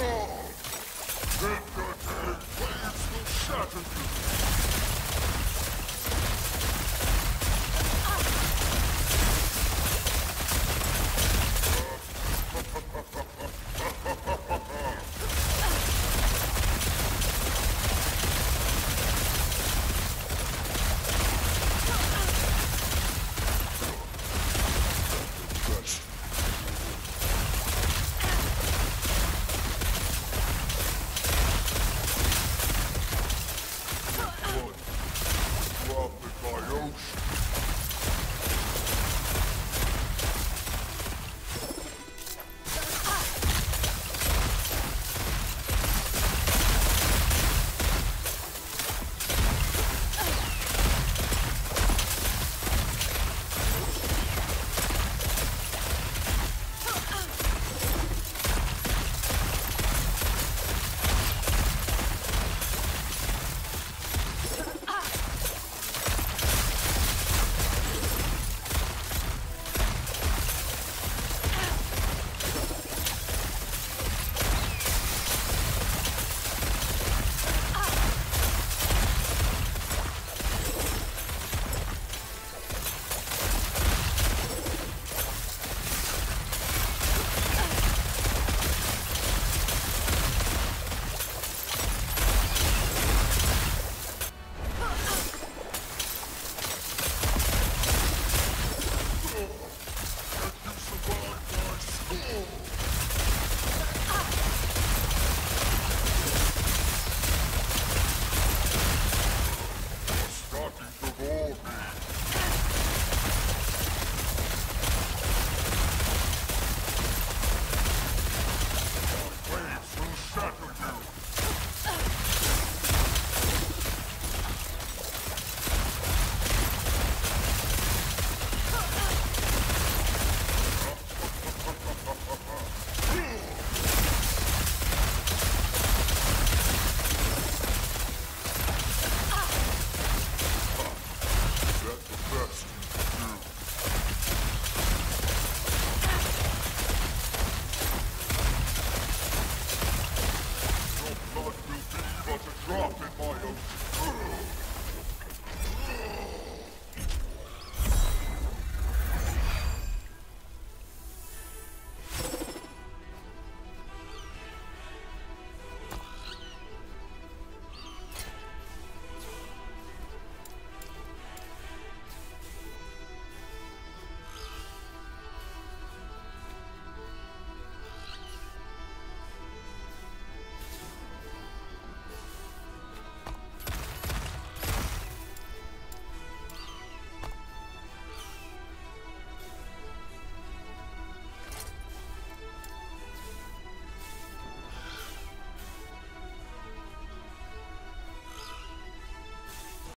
Get